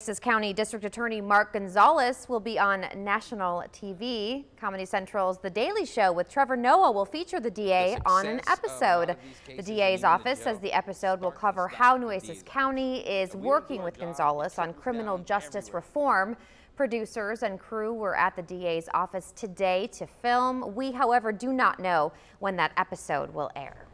Nueces County District Attorney Mark Gonzalez will be on national TV. Comedy Central's The Daily Show with Trevor Noah will feature the DA The on an episode. The DA's office says the episode will cover how Nueces County is working with Gonzalez on criminal justice everywhere. reform. Producers and crew were at the DA's office today to film. We, however, do not know when that episode will air.